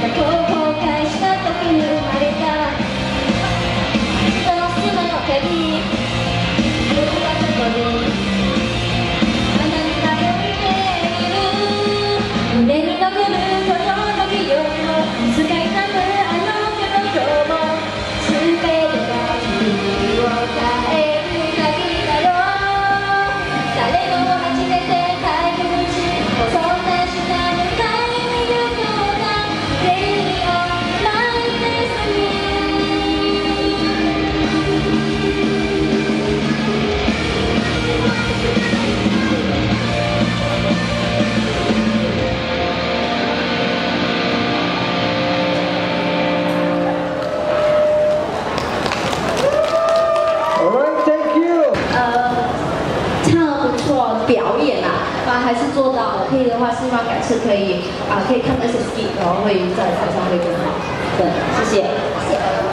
Thank you. 啊还是做到了，可以的话，希望改次可以啊，可以看 S S D，然后会在台上会更好。对，谢谢。